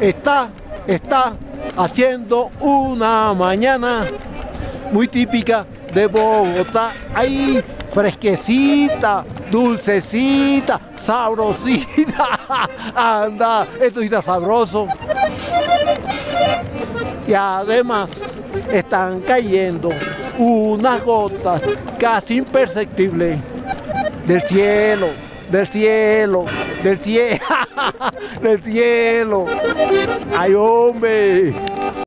está, está haciendo una mañana muy típica de Bogotá. Ahí, fresquecita, dulcecita, sabrosita. Anda, esto está sabroso. Y además están cayendo unas gotas casi imperceptibles del cielo, del cielo, del cielo, del cielo. ¡Ay, hombre!